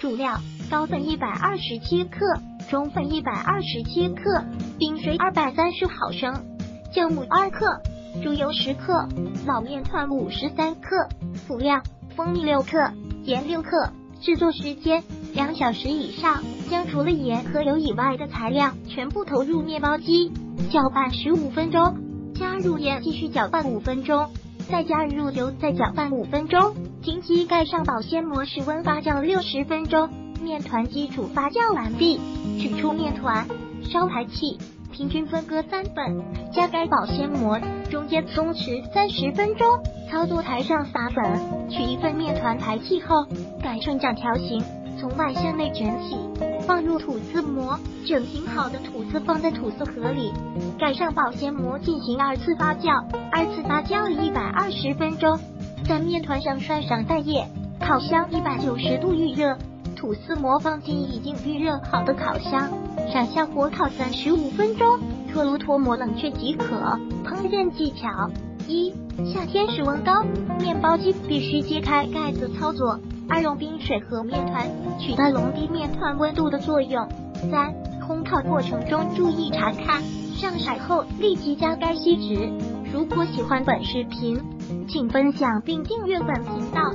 主料：高粉一百二十七克，中粉一百二十七克，冰水二百三十毫升，酵母二克，猪油十克，老面团五十三克。辅料：蜂蜜六克，盐六克。制作时间：两小时以上。将除了盐和油以外的材料全部投入面包机，搅拌十五分钟。加入盐，继续搅拌五分钟，再加入油，再搅拌五分钟。停机，盖上保鲜膜，室温发酵六十分钟。面团基础发酵完毕，取出面团，烧排气，平均分割三份，加盖保鲜膜，中间松弛三十分钟。操作台上撒粉，取一份面团排气后，改成长条形，从外向内卷起。放入吐司膜，整形好的吐司放在吐司盒里，盖上保鲜膜进行二次发酵。二次发酵一百二十分钟，在面团上刷上蛋液，烤箱一百九十度预热，吐司膜放进已经预热好的烤箱，上下火烤三十五分钟，脱炉脱模冷却即可。烹饪技巧一：夏天室温高，面包机必须揭开盖子操作。二用冰水和面团取代笼低面团温度的作用。三烘烤过程中注意查看，上色后立即加该锡纸。如果喜欢本视频，请分享并订阅本频道。